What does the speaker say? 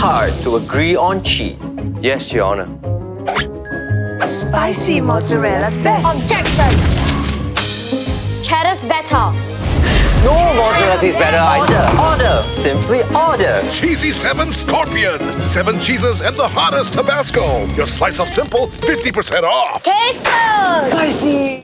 hard to agree on cheese. Yes, Your Honor. Spicy mozzarella's best. Objection! Cheddar's better. No mozzarella is better either. Order. Simply order. Cheesy 7 Scorpion. Seven cheeses and the hottest Tabasco. Your slice of simple, 50% off. Taste good!